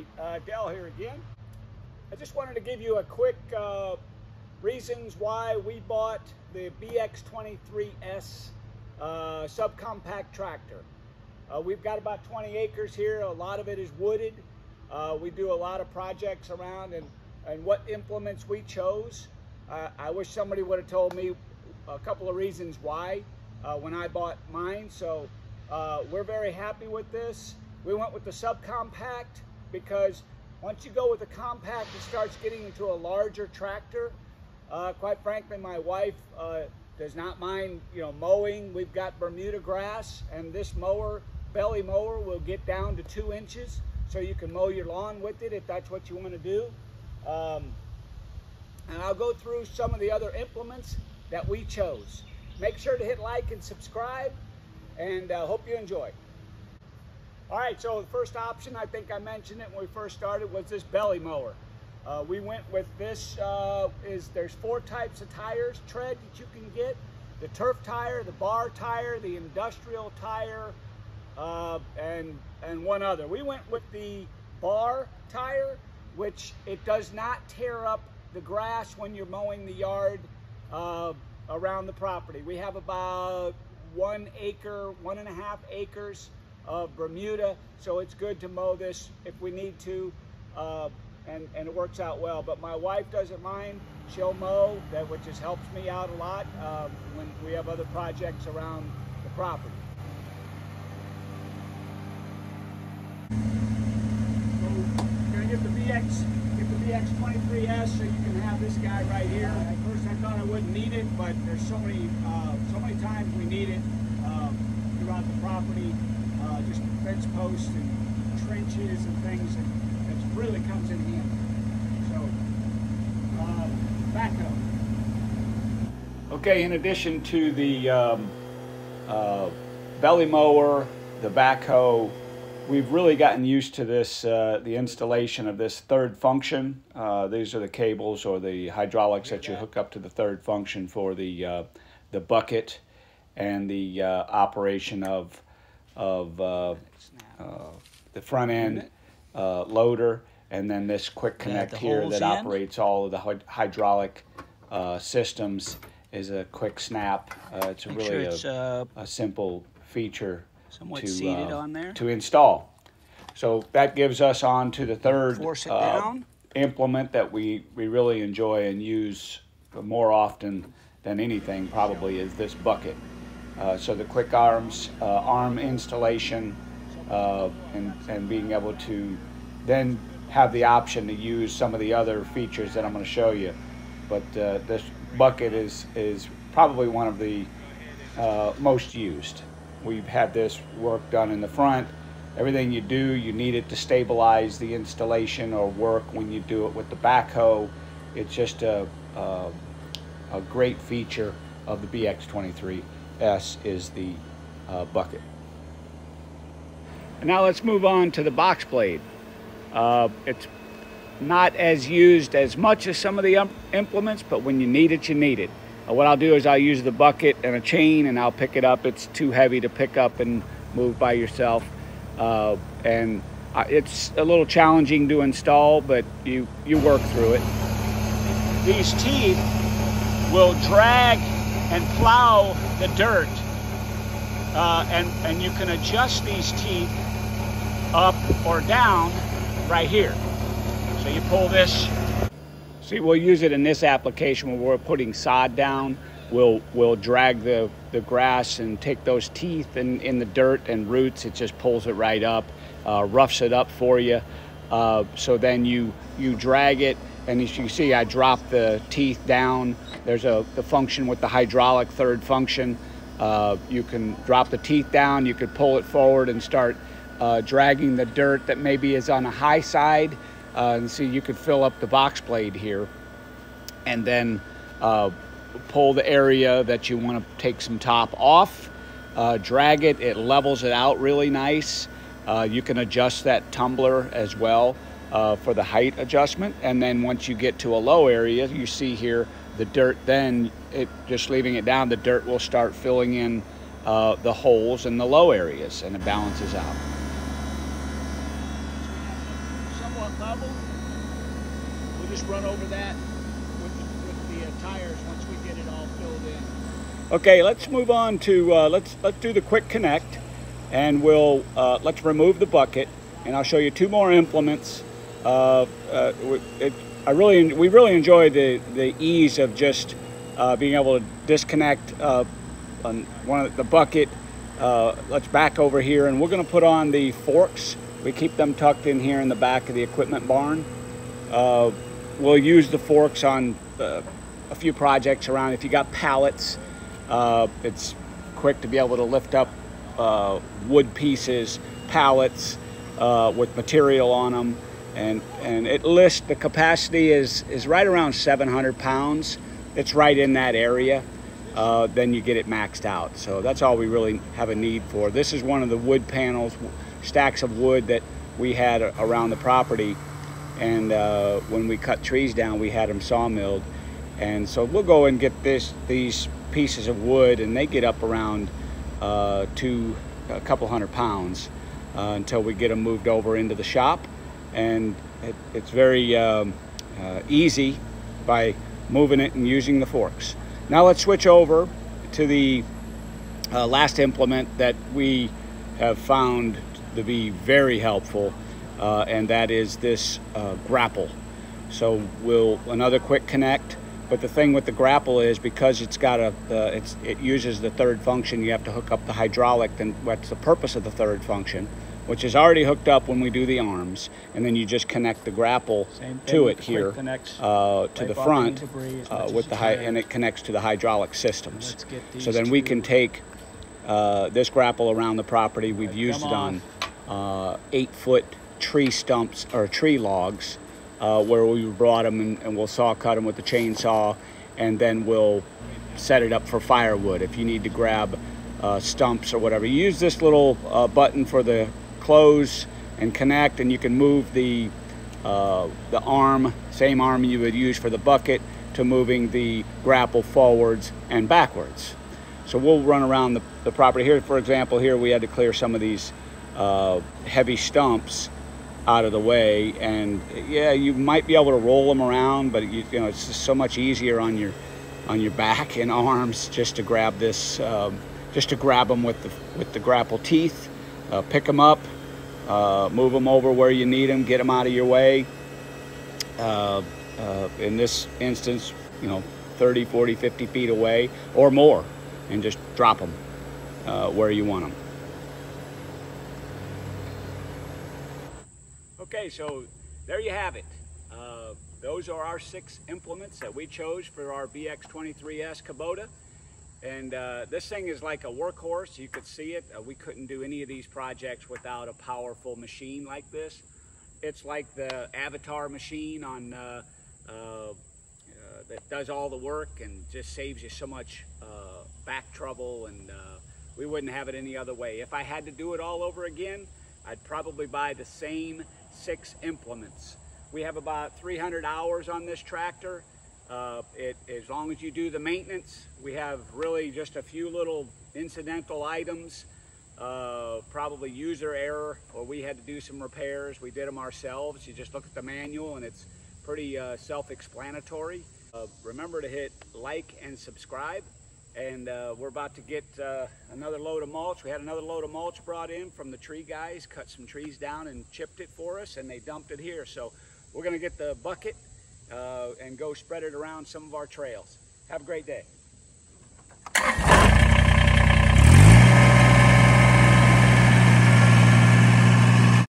Great. Uh, Del here again. I just wanted to give you a quick uh, reasons why we bought the BX23S uh, subcompact tractor. Uh, we've got about 20 acres here. A lot of it is wooded. Uh, we do a lot of projects around and, and what implements we chose. I wish somebody would have told me a couple of reasons why uh, when I bought mine. So we're very happy with this. We went with the subcompact because once you go with a compact, it starts getting into a larger tractor. Uh, quite frankly, my wife uh, does not mind, you know, mowing. We've got Bermuda grass, and this mower, belly mower, will get down to two inches, so you can mow your lawn with it if that's what you want to do. Um, and I'll go through some of the other implements that we chose. Make sure to hit like and subscribe, and uh, hope you enjoy. All right, so the first option, I think I mentioned it when we first started, was this belly mower. Uh, we went with this, uh, is there's four types of tires, tread that you can get. The turf tire, the bar tire, the industrial tire, uh, and, and one other. We went with the bar tire, which it does not tear up the grass when you're mowing the yard uh, around the property. We have about one acre, one and a half acres of Bermuda, so it's good to mow this if we need to, uh, and, and it works out well. But my wife doesn't mind. She'll mow, that which just helps me out a lot uh, when we have other projects around the property. Get the BX, get the BX23S so you can have this guy right here. At first I thought I wouldn't need it, but there's so many, uh, so many times we need it um, throughout the property uh, fence posts and trenches and things that, really comes in handy. So, uh, backhoe. Okay, in addition to the um, uh, belly mower, the backhoe, we've really gotten used to this, uh, the installation of this third function. Uh, these are the cables or the hydraulics that you hook up to the third function for the, uh, the bucket and the uh, operation of of uh, uh, the front end uh, loader, and then this quick connect here that in. operates all of the hydraulic uh, systems is a quick snap. Uh, it's a really sure it's, a, a, simple feature to, to install. So that gives us on to the third implement that we, we really enjoy and use more often than anything probably is this bucket. Uh, so the quick arms, uh, arm installation, uh, and, and being able to then have the option to use some of the other features that I'm going to show you. But uh, this bucket is, is probably one of the uh, most used. We've had this work done in the front. Everything you do, you need it to stabilize the installation or work when you do it with the backhoe. It's just a, a, a great feature of the BX23. S is the uh, bucket. Now let's move on to the box blade. Uh, it's not as used as much as some of the implements, but when you need it, you need it. Uh, what I'll do is I'll use the bucket and a chain and I'll pick it up. It's too heavy to pick up and move by yourself. Uh, and uh, it's a little challenging to install, but you, you work through it. These teeth will drag and plow the dirt. Uh, and, and you can adjust these teeth up or down right here. So you pull this. See, we'll use it in this application where we're putting sod down. We'll, we'll drag the, the grass and take those teeth in, in the dirt and roots. It just pulls it right up, uh, roughs it up for you. Uh, so then you, you drag it and as you see, I drop the teeth down. There's a the function with the hydraulic third function. Uh, you can drop the teeth down, you could pull it forward and start uh, dragging the dirt that maybe is on a high side. Uh, and see, you could fill up the box blade here and then uh, pull the area that you want to take some top off, uh, drag it, it levels it out really nice. Uh, you can adjust that tumbler as well uh, for the height adjustment. And then once you get to a low area, you see here the dirt, then it just leaving it down, the dirt will start filling in uh, the holes in the low areas and it balances out. level. We'll just run over that with the, with the uh, tires once we get it all filled in. Okay, let's move on to uh, let's let's do the quick connect, and we'll uh, let's remove the bucket, and I'll show you two more implements. Uh, uh, it, I really we really enjoy the the ease of just uh, being able to disconnect uh, on one of the bucket. Uh, let's back over here, and we're going to put on the forks. We keep them tucked in here in the back of the equipment barn. We'll use the forks on a few projects around. If you got pallets, it's quick to be able to lift up wood pieces, pallets with material on them and and it lists the capacity is is right around 700 pounds. It's right in that area. Uh, then you get it maxed out. So that's all we really have a need for. This is one of the wood panels stacks of wood that we had around the property. And uh, when we cut trees down we had them sawmilled. And so we'll go and get this these pieces of wood and they get up around uh, a couple hundred pounds uh, until we get them moved over into the shop and it, it's very um, uh, easy by moving it and using the forks. Now let's switch over to the uh, last implement that we have found to be very helpful uh, and that is this uh, grapple. So we'll another quick connect but the thing with the grapple is because it's got a uh, it uses the third function you have to hook up the hydraulic and what's the purpose of the third function which is already hooked up when we do the arms, and then you just connect the grapple to it here uh, to the front uh, with the high, and it connects to the hydraulic systems. So then we can take uh, this grapple around the property. We've used it on uh, eight foot tree stumps or tree logs uh, where we brought them and, and we'll saw cut them with the chainsaw and then we'll set it up for firewood if you need to grab uh, stumps or whatever. You use this little uh, button for the close and connect and you can move the uh, the arm, same arm you would use for the bucket to moving the grapple forwards and backwards. So we'll run around the, the property here. For example, here we had to clear some of these uh, heavy stumps out of the way and yeah you might be able to roll them around but you, you know it's so much easier on your on your back and arms just to grab this um, just to grab them with the with the grapple teeth uh, pick them up, uh, move them over where you need them, get them out of your way. Uh, uh, in this instance, you know, 30, 40, 50 feet away or more, and just drop them uh, where you want them. Okay, so there you have it. Uh, those are our six implements that we chose for our BX23S Kubota. And uh, this thing is like a workhorse. You could see it. Uh, we couldn't do any of these projects without a powerful machine like this. It's like the Avatar machine on uh, uh, uh that does all the work and just saves you so much uh, back trouble. And we wouldn't have it any other way. If I had to do it all over again, I'd probably buy the same six implements. We have about 300 hours on this tractor. Uh, it, as long as you do the maintenance, we have really just a few little incidental items, uh, probably user error, or we had to do some repairs. We did them ourselves. You just look at the manual and it's pretty uh, self-explanatory. Uh, remember to hit like and subscribe. And uh, we're about to get uh, another load of mulch. We had another load of mulch brought in from the tree guys, cut some trees down and chipped it for us, and they dumped it here. So we're gonna get the bucket uh, and go spread it around some of our trails. Have a great day.